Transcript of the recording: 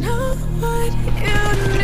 know what you need.